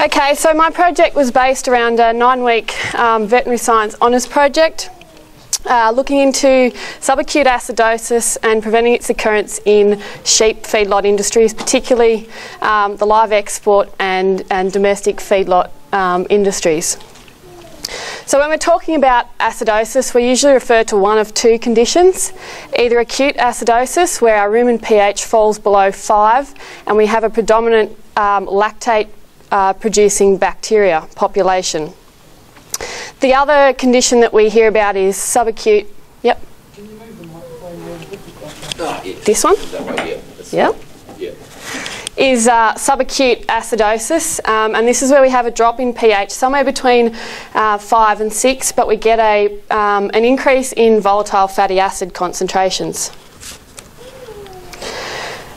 Okay, so my project was based around a nine week um, veterinary science honours project. Uh, looking into subacute acidosis and preventing its occurrence in sheep feedlot industries, particularly um, the live export and, and domestic feedlot um, industries. So when we're talking about acidosis, we usually refer to one of two conditions, either acute acidosis, where our rumen pH falls below 5 and we have a predominant um, lactate uh, producing bacteria population. The other condition that we hear about is subacute. Yep. Yes. This one? Way. Yeah. Is uh, subacute acidosis, um, and this is where we have a drop in pH somewhere between uh, 5 and 6, but we get a, um, an increase in volatile fatty acid concentrations.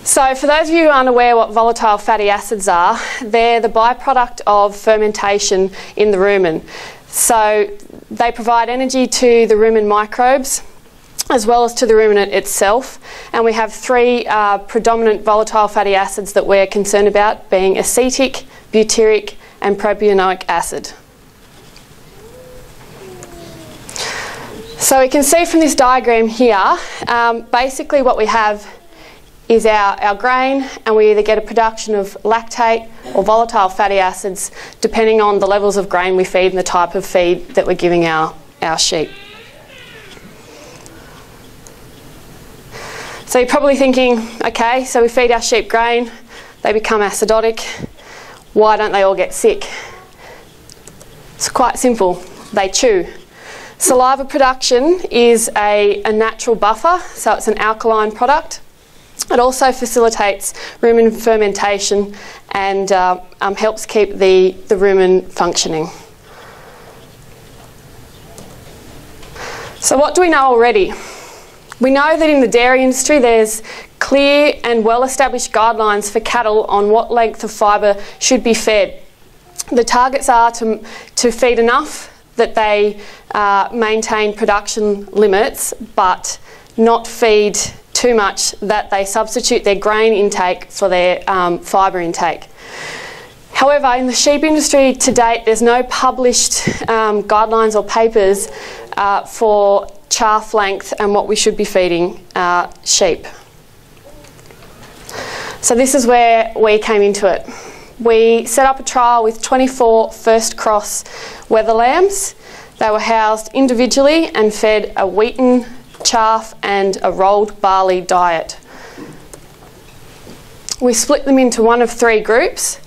So, for those of you who aren't aware what volatile fatty acids are, they're the byproduct of fermentation in the rumen. So, they provide energy to the rumen microbes as well as to the ruminant itself. And we have three uh, predominant volatile fatty acids that we're concerned about being acetic, butyric, and propionic acid. So we can see from this diagram here, um, basically what we have is our, our grain and we either get a production of lactate or volatile fatty acids depending on the levels of grain we feed and the type of feed that we're giving our, our sheep. So you're probably thinking, okay, so we feed our sheep grain, they become acidotic, why don't they all get sick? It's quite simple, they chew. Saliva production is a, a natural buffer, so it's an alkaline product. It also facilitates rumen fermentation and uh, um, helps keep the, the rumen functioning. So what do we know already? We know that in the dairy industry there's clear and well established guidelines for cattle on what length of fibre should be fed. The targets are to, to feed enough that they uh, maintain production limits but not feed too much that they substitute their grain intake for their um, fibre intake. However, in the sheep industry to date, there's no published um, guidelines or papers uh, for chaff length and what we should be feeding uh, sheep. So this is where we came into it. We set up a trial with 24 first cross wether lambs. They were housed individually and fed a wheaten chaff and a rolled barley diet. We split them into one of three groups.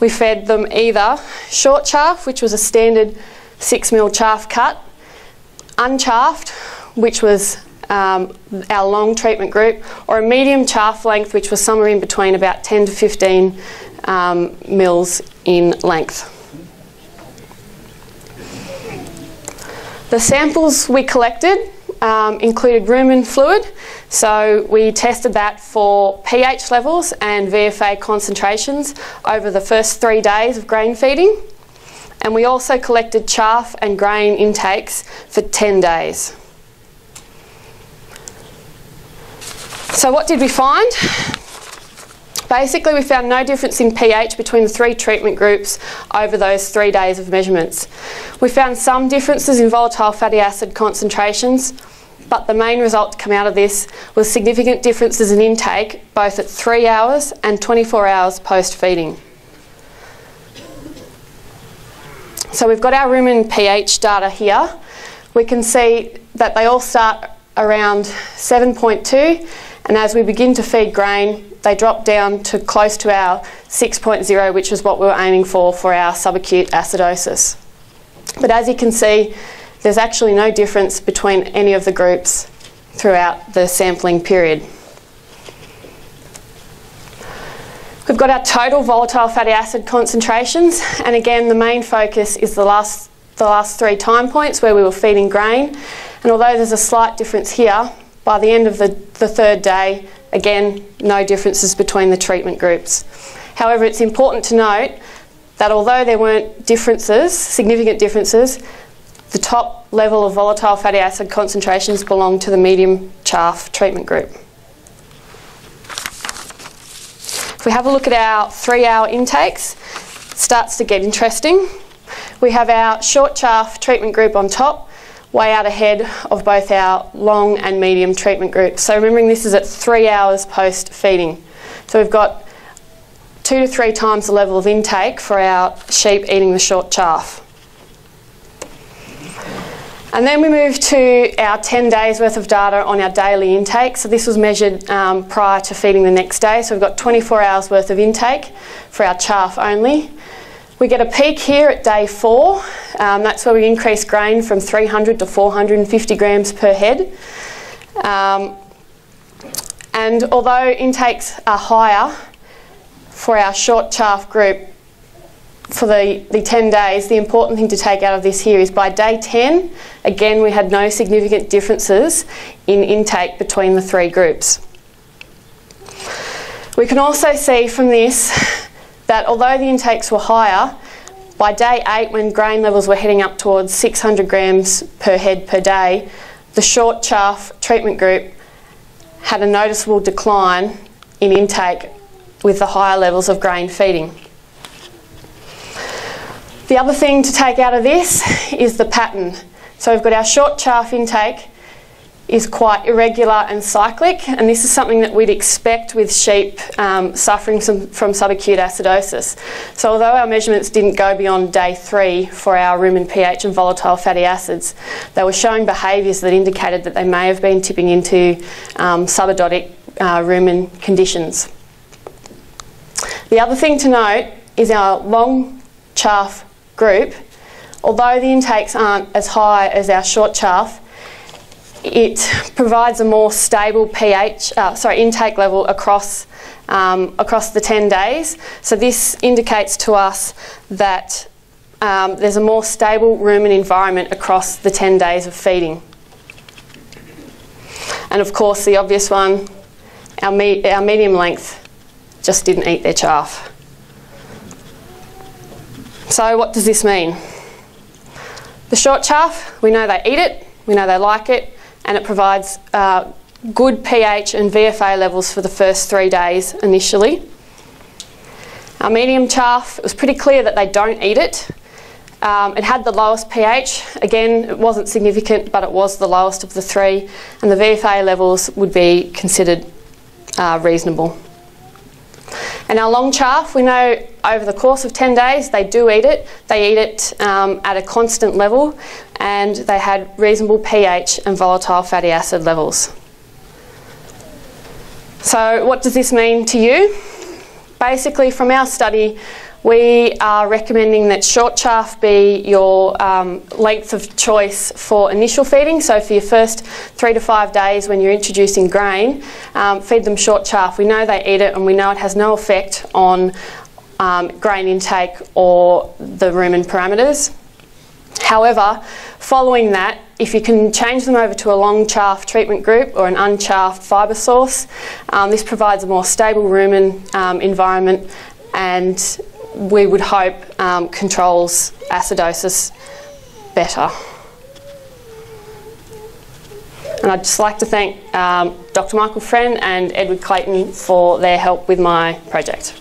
We fed them either short chaff, which was a standard six mil chaff cut, unchaffed, which was um, our long treatment group, or a medium chaff length, which was somewhere in between about 10 to 15 um, mils in length. The samples we collected um, included rumen fluid, so we tested that for pH levels and VFA concentrations over the first three days of grain feeding. And we also collected chaff and grain intakes for 10 days. So what did we find? Basically, we found no difference in pH between the three treatment groups over those three days of measurements. We found some differences in volatile fatty acid concentrations, but the main result to come out of this was significant differences in intake both at 3 hours and 24 hours post feeding. So we've got our rumen pH data here. We can see that they all start around 7.2 and as we begin to feed grain they drop down to close to our 6.0 which is what we were aiming for for our subacute acidosis. But as you can see there's actually no difference between any of the groups throughout the sampling period. We've got our total volatile fatty acid concentrations and again the main focus is the last, the last three time points where we were feeding grain and although there's a slight difference here, by the end of the, the third day, again, no differences between the treatment groups. However, it's important to note that although there weren't differences, significant differences, the top level of volatile fatty acid concentrations belong to the medium chaff treatment group. If we have a look at our three hour intakes, starts to get interesting. We have our short chaff treatment group on top, way out ahead of both our long and medium treatment groups. So remembering this is at three hours post feeding. So we've got two to three times the level of intake for our sheep eating the short chaff. And then we move to our 10 days worth of data on our daily intake. So this was measured um, prior to feeding the next day. So we've got 24 hours worth of intake for our chaff only. We get a peak here at day four. Um, that's where we increase grain from 300 to 450 grams per head. Um, and although intakes are higher for our short chaff group, for the, the 10 days, the important thing to take out of this here is by day 10, again, we had no significant differences in intake between the three groups. We can also see from this that although the intakes were higher, by day 8, when grain levels were heading up towards 600 grams per head per day, the short chaff treatment group had a noticeable decline in intake with the higher levels of grain feeding. The other thing to take out of this is the pattern. So we've got our short chaff intake is quite irregular and cyclic and this is something that we'd expect with sheep um, suffering some, from subacute acidosis. So although our measurements didn't go beyond day three for our rumen pH and volatile fatty acids, they were showing behaviours that indicated that they may have been tipping into um, subacidotic uh, rumen conditions. The other thing to note is our long chaff group, although the intakes aren't as high as our short chaff, it provides a more stable pH, uh, sorry, intake level across um, across the 10 days. So this indicates to us that um, there's a more stable rumen environment across the 10 days of feeding. And of course, the obvious one, our, me our medium length just didn't eat their chaff. So what does this mean? The short chaff, we know they eat it, we know they like it, and it provides uh, good pH and VFA levels for the first three days initially. Our medium chaff, it was pretty clear that they don't eat it. Um, it had the lowest pH. Again, it wasn't significant, but it was the lowest of the three, and the VFA levels would be considered uh, reasonable. And our long chaff, we know over the course of 10 days they do eat it. They eat it um, at a constant level and they had reasonable pH and volatile fatty acid levels. So what does this mean to you? Basically from our study we are recommending that short chaff be your um, length of choice for initial feeding. So for your first three to five days when you're introducing grain, um, feed them short chaff. We know they eat it and we know it has no effect on um, grain intake or the rumen parameters. However, following that, if you can change them over to a long chaff treatment group or an unchaffed fibre source, um, this provides a more stable rumen um, environment and we would hope um, controls acidosis better. And I'd just like to thank um, Dr Michael Friend and Edward Clayton for their help with my project.